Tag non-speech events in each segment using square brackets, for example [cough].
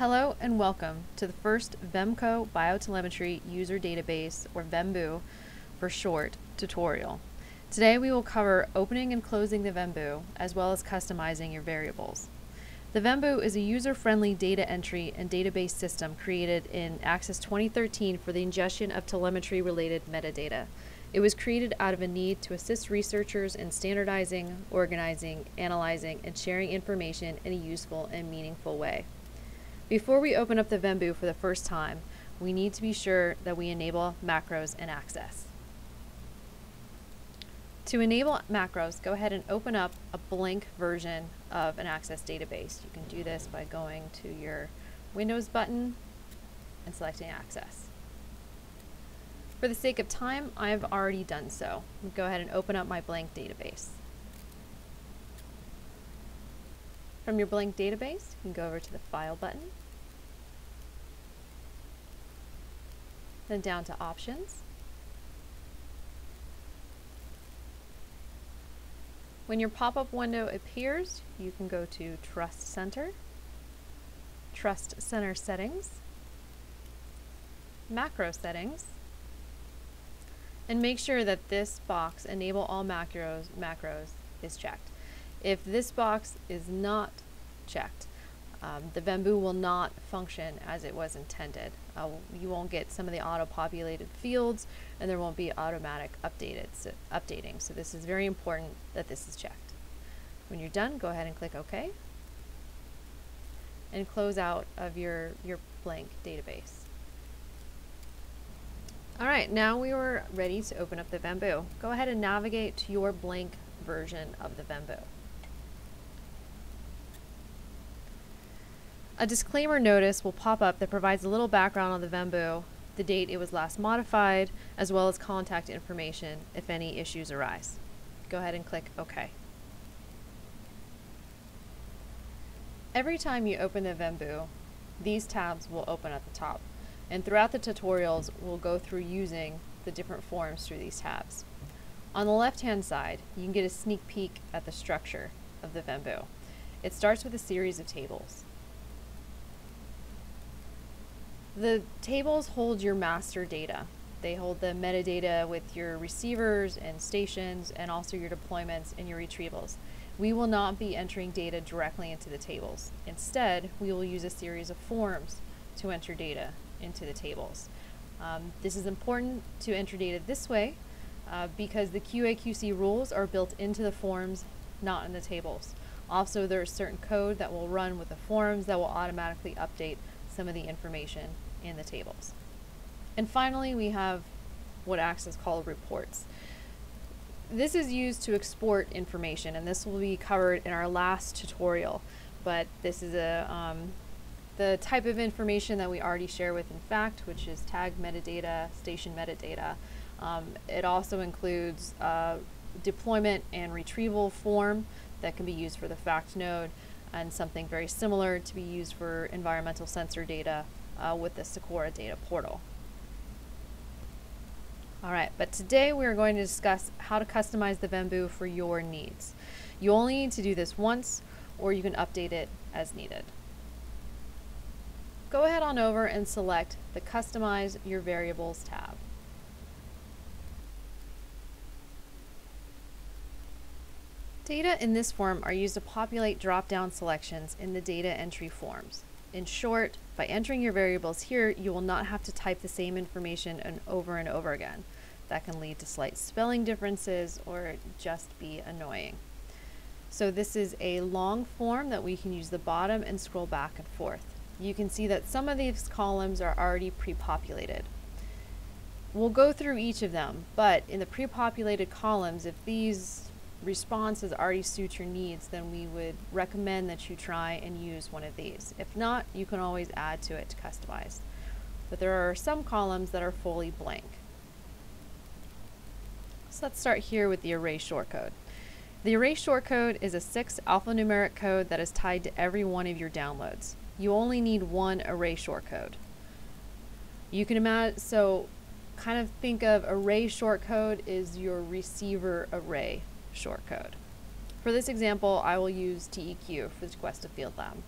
Hello and welcome to the first Vemco Biotelemetry User Database, or VEMBU for short, tutorial. Today we will cover opening and closing the VEMBU, as well as customizing your variables. The VEMBU is a user-friendly data entry and database system created in Access 2013 for the ingestion of telemetry-related metadata. It was created out of a need to assist researchers in standardizing, organizing, analyzing, and sharing information in a useful and meaningful way. Before we open up the VEMBU for the first time, we need to be sure that we enable macros and access. To enable macros, go ahead and open up a blank version of an Access database. You can do this by going to your Windows button and selecting Access. For the sake of time, I've already done so. Go ahead and open up my blank database. From your blank database, you can go over to the File button then down to Options. When your pop-up window appears, you can go to Trust Center, Trust Center Settings, Macro Settings, and make sure that this box, Enable All Macros, macros is checked. If this box is not checked, um, the VEMBU will not function as it was intended. Uh, you won't get some of the auto-populated fields and there won't be automatic updated, so, updating. So this is very important that this is checked. When you're done, go ahead and click OK and close out of your, your blank database. Alright, now we are ready to open up the VEMBU. Go ahead and navigate to your blank version of the VEMBU. A disclaimer notice will pop up that provides a little background on the VEMBU, the date it was last modified, as well as contact information if any issues arise. Go ahead and click OK. Every time you open the VEMBU, these tabs will open at the top. And throughout the tutorials, we'll go through using the different forms through these tabs. On the left-hand side, you can get a sneak peek at the structure of the VEMBU. It starts with a series of tables. The tables hold your master data. They hold the metadata with your receivers and stations and also your deployments and your retrievals. We will not be entering data directly into the tables. Instead, we will use a series of forms to enter data into the tables. Um, this is important to enter data this way uh, because the QA/QC rules are built into the forms, not in the tables. Also, there's certain code that will run with the forms that will automatically update some of the information in the tables. And finally, we have what Access call reports. This is used to export information, and this will be covered in our last tutorial. But this is a um, the type of information that we already share with InFact, which is tag metadata, station metadata. Um, it also includes deployment and retrieval form that can be used for the FACT node, and something very similar to be used for environmental sensor data uh, with the SECOORA data portal. Alright, but today we're going to discuss how to customize the VEMBU for your needs. You only need to do this once, or you can update it as needed. Go ahead on over and select the Customize Your Variables tab. Data in this form are used to populate drop-down selections in the data entry forms. In short, by entering your variables here, you will not have to type the same information and over and over again. That can lead to slight spelling differences or just be annoying. So this is a long form that we can use the bottom and scroll back and forth. You can see that some of these columns are already pre-populated. We'll go through each of them, but in the pre-populated columns, if these responses already suit your needs, then we would recommend that you try and use one of these. If not, you can always add to it to customize. But there are some columns that are fully blank. So let's start here with the array shortcode. The array shortcode is a six alphanumeric code that is tied to every one of your downloads. You only need one array shortcode. You can imagine, so kind of think of array shortcode is your receiver array shortcode. For this example, I will use TEQ for the Tequesta Field Lab.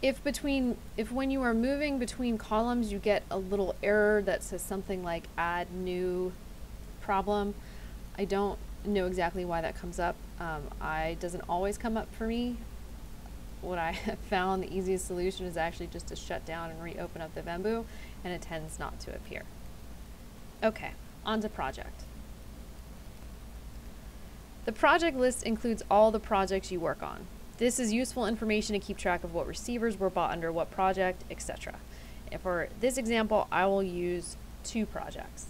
if between if when you are moving between columns you get a little error that says something like add new problem i don't know exactly why that comes up um, i doesn't always come up for me what i [laughs] have found the easiest solution is actually just to shut down and reopen up the vembu and it tends not to appear okay on to project the project list includes all the projects you work on this is useful information to keep track of what receivers were bought under what project, etc. For this example, I will use two projects.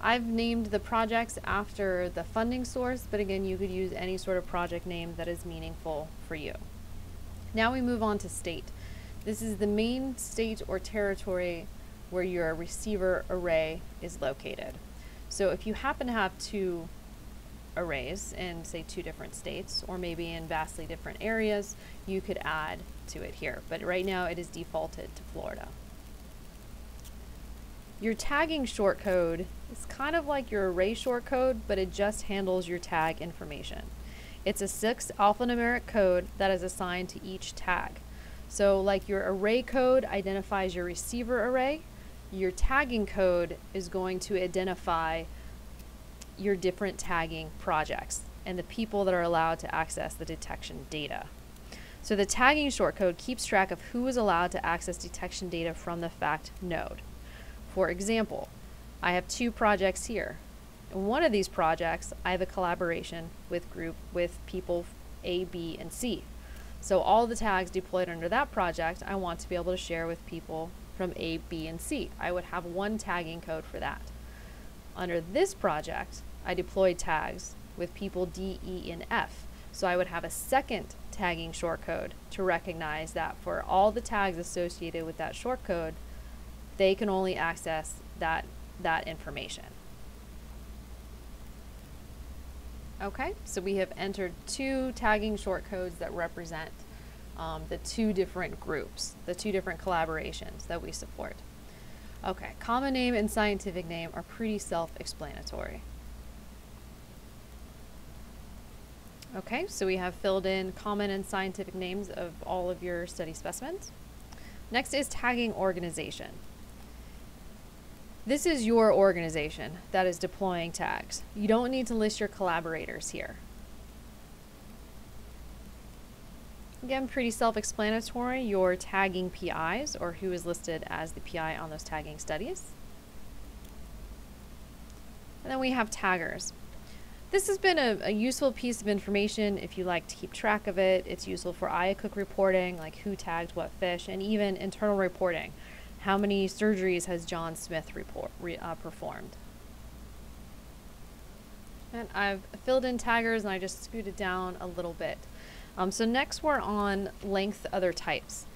I've named the projects after the funding source, but again, you could use any sort of project name that is meaningful for you. Now we move on to state. This is the main state or territory where your receiver array is located. So if you happen to have two arrays in say two different states or maybe in vastly different areas, you could add to it here. But right now it is defaulted to Florida. Your tagging shortcode is kind of like your array shortcode, but it just handles your tag information. It's a six alphanumeric code that is assigned to each tag. So like your array code identifies your receiver array, your tagging code is going to identify your different tagging projects and the people that are allowed to access the detection data. So the tagging shortcode keeps track of who is allowed to access detection data from the fact node. For example, I have two projects here. In one of these projects, I have a collaboration with group with people A, B, and C. So all the tags deployed under that project, I want to be able to share with people from A, B, and C. I would have one tagging code for that. Under this project, I deployed tags with people D, E, and F. So I would have a second tagging shortcode to recognize that for all the tags associated with that shortcode, they can only access that, that information. Okay, so we have entered two tagging shortcodes that represent um, the two different groups, the two different collaborations that we support. Okay, common name and scientific name are pretty self-explanatory. Okay, so we have filled in common and scientific names of all of your study specimens. Next is tagging organization. This is your organization that is deploying tags. You don't need to list your collaborators here. Again, pretty self-explanatory, your tagging PIs, or who is listed as the PI on those tagging studies. And then we have taggers. This has been a, a, useful piece of information if you like to keep track of it. It's useful for IACUC reporting, like who tagged what fish, and even internal reporting. How many surgeries has John Smith report, re, uh, performed? And I've filled in taggers and I just scooted down a little bit. Um, so next we're on length other types.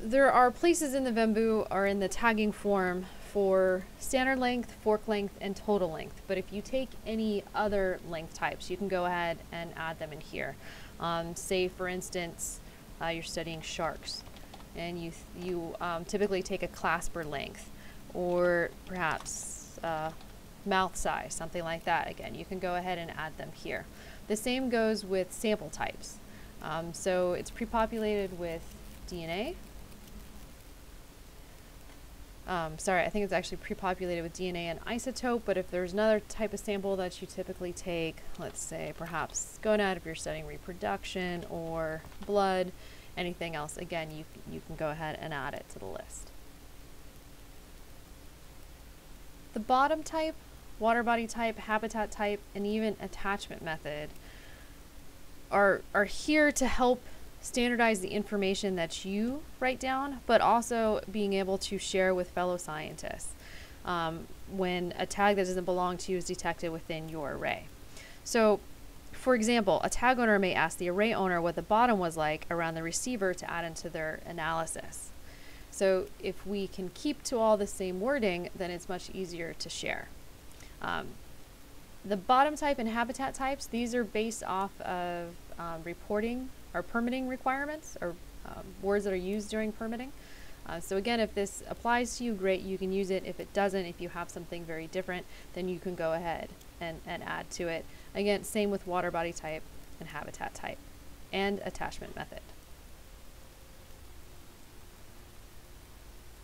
There are places in the Vembu or in the tagging form for standard length, fork length, and total length. But if you take any other length types, you can go ahead and add them in here. Um, say, for instance, uh, you're studying sharks, and you, you um, typically take a clasper length, or perhaps uh, mouth size, something like that. Again, you can go ahead and add them here. The same goes with sample types. Um, so it's pre-populated with DNA, um, sorry, I think it's actually pre-populated with DNA and isotope, but if there's another type of sample that you typically take, let's say perhaps gonad if you're studying reproduction or blood, anything else, again, you, you can go ahead and add it to the list. The bottom type, water body type, habitat type, and even attachment method are, are here to help standardize the information that you write down, but also being able to share with fellow scientists um, when a tag that doesn't belong to you is detected within your array. So, for example, a tag owner may ask the array owner what the bottom was like around the receiver to add into their analysis. So if we can keep to all the same wording, then it's much easier to share. Um, the bottom type and habitat types, these are based off of um, reporting or permitting requirements or um, words that are used during permitting. Uh, so again, if this applies to you, great, you can use it. If it doesn't, if you have something very different, then you can go ahead and, and add to it. Again, same with water body type and habitat type. and attachment method.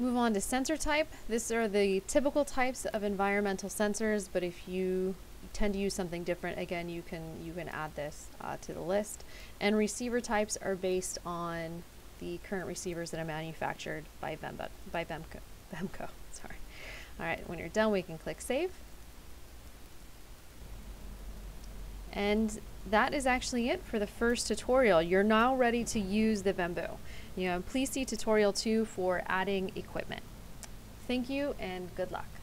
Move on to sensor type. These are the typical types of environmental sensors, but if you tend to use something different, again, you can you can add this uh, to the list. And receiver types are based on the current receivers that are manufactured by Vemba, by Vemco. Vemco, [laughs] sorry. All right, when you're done, we can click Save. And that is actually it for the first tutorial. You're now ready to use the VEMBU. You know, please see tutorial two for adding equipment. Thank you and good luck.